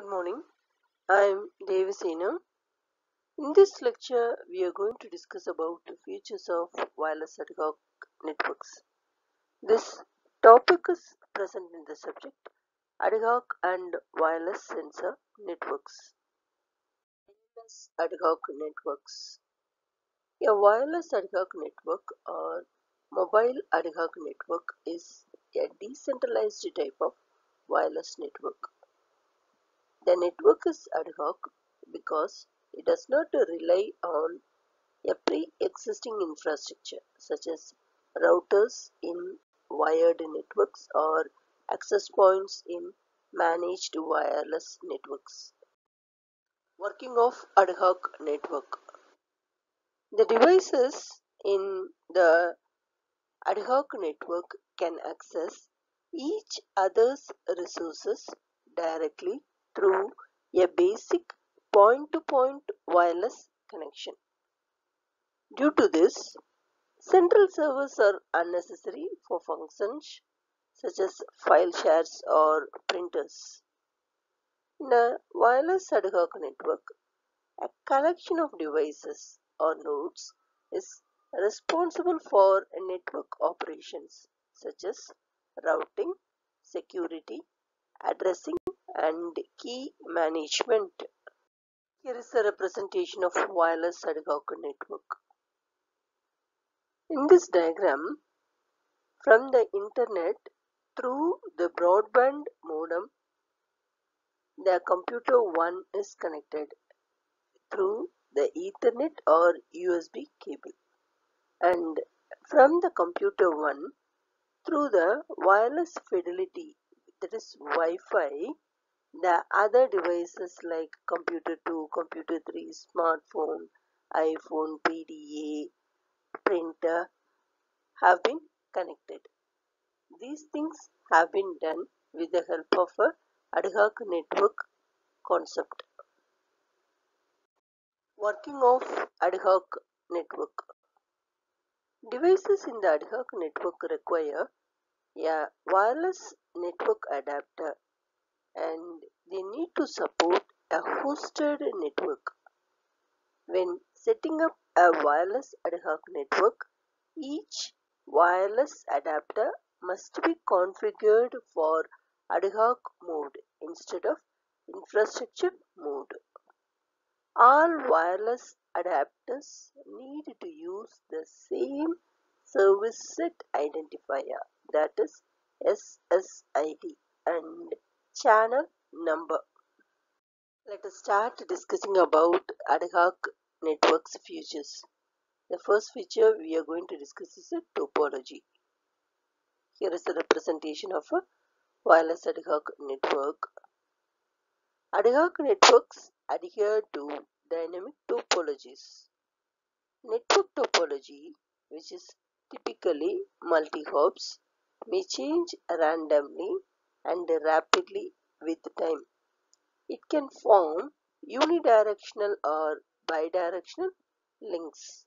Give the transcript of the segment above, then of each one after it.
Good morning. I am Devasena. In this lecture, we are going to discuss about the features of wireless ad hoc networks. This topic is present in the subject ad hoc and wireless sensor networks. Wireless ad hoc networks. A wireless ad hoc network or mobile ad hoc network is a decentralized type of wireless network. The network is ad hoc because it does not rely on a pre-existing infrastructure such as routers in wired networks or access points in managed wireless networks. Working of ad hoc network. The devices in the ad hoc network can access each other's resources directly through a basic point-to-point wireless connection. Due to this, central servers are unnecessary for functions such as file shares or printers. In a wireless ad hoc network, a collection of devices or nodes is responsible for network operations such as routing, security, addressing and key management. Here is a representation of wireless ad hoc network. In this diagram, from the internet through the broadband modem, the computer 1 is connected through the Ethernet or USB cable and from the computer 1 through the wireless fidelity that is Wi-Fi the other devices like computer 2, computer 3, smartphone, iPhone, PDA, printer have been connected. These things have been done with the help of a ad hoc network concept. Working of ad hoc network. Devices in the ad hoc network require a wireless network adapter and they need to support a hosted network. When setting up a wireless ad hoc network, each wireless adapter must be configured for ad hoc mode instead of infrastructure mode. All wireless adapters need to use the same service set identifier that is SSID and channel number. Let us start discussing about ad hoc networks features. The first feature we are going to discuss is a topology. Here is a representation of a wireless ad hoc network. Ad hoc networks adhere to dynamic topologies. Network topology, which is typically multi-hops, may change randomly and rapidly with time. It can form unidirectional or bidirectional links.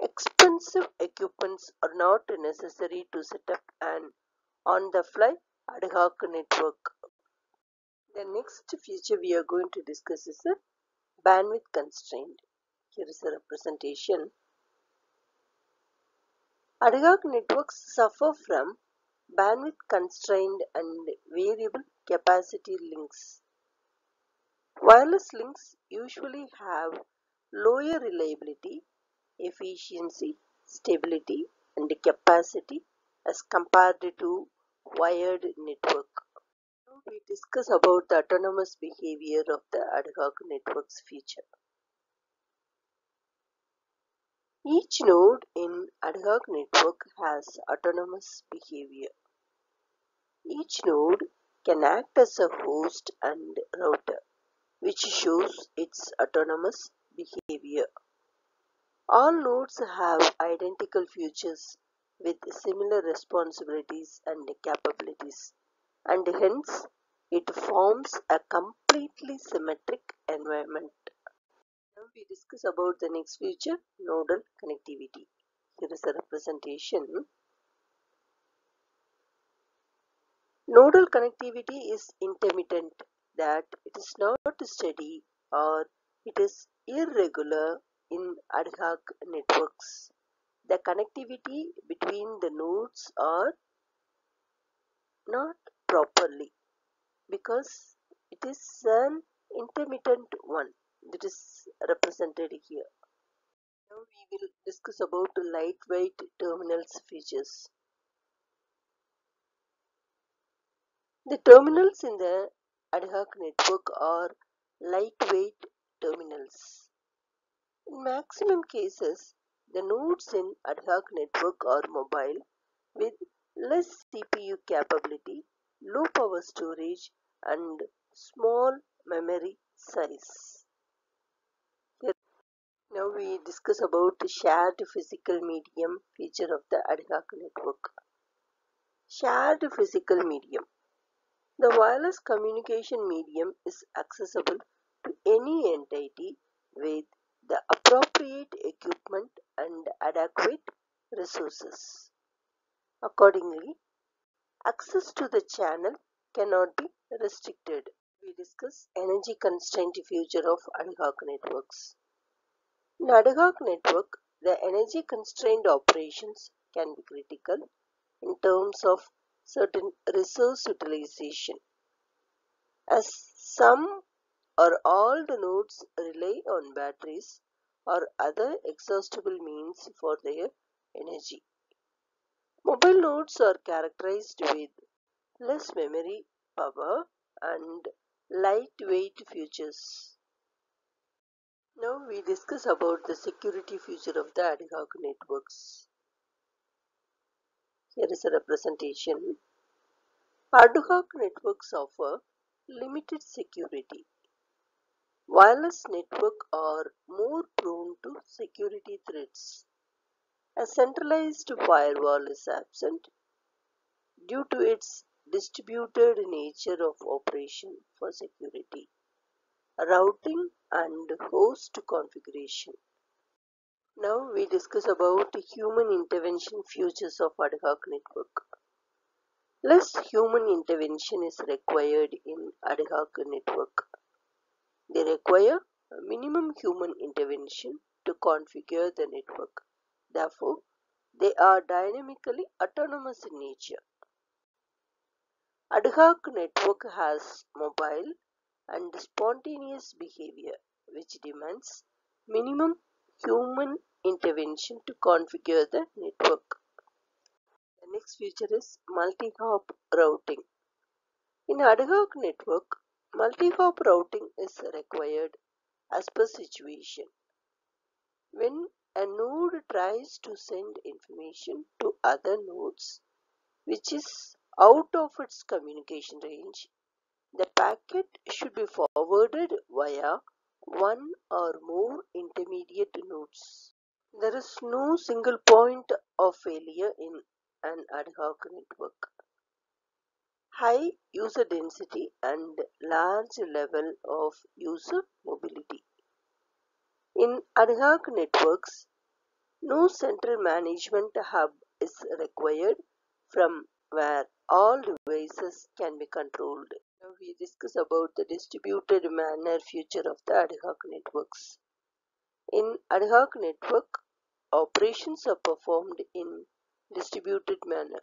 Expensive equipments are not necessary to set up an on-the-fly ad hoc network. The next feature we are going to discuss is a bandwidth constraint. Here is a representation. Ad hoc networks suffer from bandwidth constrained and variable capacity links. Wireless links usually have lower reliability, efficiency, stability and capacity as compared to wired network. Now we discuss about the autonomous behavior of the ad hoc networks feature. Each node in ad hoc network has autonomous behavior. Each node can act as a host and router, which shows its autonomous behavior. All nodes have identical features with similar responsibilities and capabilities, and hence it forms a completely symmetric environment. Now we discuss about the next feature, nodal connectivity. Here is a representation. Nodal connectivity is intermittent that it is not steady or it is irregular in ad hoc networks. The connectivity between the nodes are not properly because it is an intermittent one that is represented here. Now we will discuss about lightweight terminals features. The terminals in the ad hoc network are lightweight terminals. In maximum cases, the nodes in ad hoc network are mobile with less CPU capability, low power storage and small memory size. Now we discuss about the shared physical medium feature of the ad hoc network. Shared physical medium. The wireless communication medium is accessible to any entity with the appropriate equipment and adequate resources. Accordingly, access to the channel cannot be restricted. We discuss energy constraint future of ad hoc networks. In ad hoc network, the energy constrained operations can be critical in terms of certain resource utilization. As some or all the nodes rely on batteries or other exhaustible means for their energy. Mobile nodes are characterized with less memory power and lightweight features. Now we discuss about the security feature of the ad hoc networks. Here is a representation. Ad hoc networks offer limited security. Wireless networks are more prone to security threats. A centralized firewall is absent due to its distributed nature of operation for security, routing and host configuration. Now we discuss about human intervention features of ad hoc network. Less human intervention is required in ad hoc network. They require minimum human intervention to configure the network. Therefore, they are dynamically autonomous in nature. Ad hoc network has mobile and spontaneous behavior which demands minimum human intervention to configure the network. The next feature is multi-hop routing. In ad hoc network, multi-hop routing is required as per situation. When a node tries to send information to other nodes which is out of its communication range, the packet should be forwarded via one or more intermediate nodes. There is no single point of failure in an ad hoc network. High user density and large level of user mobility. In ad hoc networks, no central management hub is required from where all devices can be controlled. We discuss about the distributed manner future of the ad hoc networks. In ad hoc network, operations are performed in distributed manner.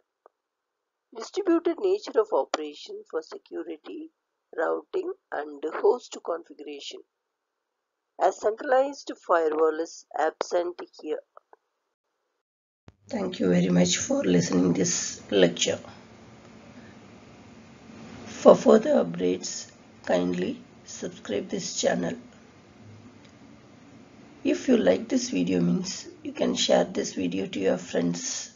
Distributed nature of operation for security, routing and host configuration. A centralized firewall is absent here. Thank you very much for listening this lecture. For further updates, kindly subscribe this channel. If you like this video means you can share this video to your friends